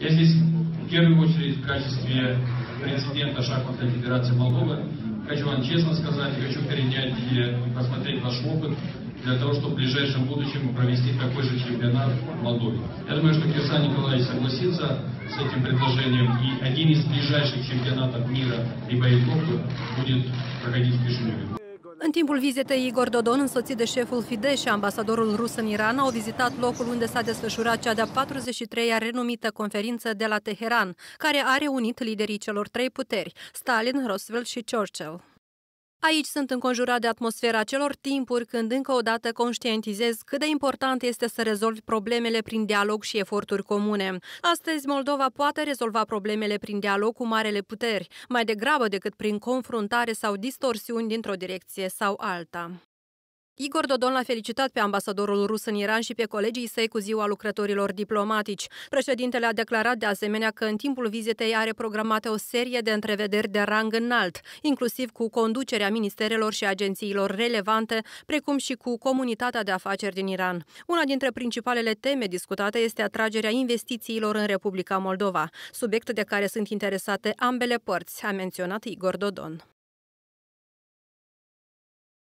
Я здесь в первую очередь в качестве президента Шахматной Федерации Молдовы хочу вам честно сказать, хочу перенять и посмотреть ваш опыт для того, чтобы в ближайшем будущем провести такой же чемпионат в Молдове. Я думаю, что Кирсан Николаевич согласится с этим предложением, и один из ближайших чемпионатов мира и боевиков будет проходить в Кишиневе. În timpul vizitei, Igor Dodon, însoțit de șeful Fidesz și ambasadorul rus în Iran, au vizitat locul unde s-a desfășurat cea de-a 43-a renumită conferință de la Teheran, care a reunit liderii celor trei puteri, Stalin, Roosevelt și Churchill. Aici sunt înconjurat de atmosfera celor timpuri când încă o dată conștientizez cât de important este să rezolvi problemele prin dialog și eforturi comune. Astăzi, Moldova poate rezolva problemele prin dialog cu marele puteri, mai degrabă decât prin confruntare sau distorsiuni dintr-o direcție sau alta. Igor Dodon l-a felicitat pe ambasadorul rus în Iran și pe colegii săi cu ziua lucrătorilor diplomatici. Președintele a declarat de asemenea că în timpul vizitei are programate o serie de întrevederi de rang înalt, inclusiv cu conducerea ministerelor și agențiilor relevante, precum și cu comunitatea de afaceri din Iran. Una dintre principalele teme discutate este atragerea investițiilor în Republica Moldova, subiect de care sunt interesate ambele părți, a menționat Igor Dodon.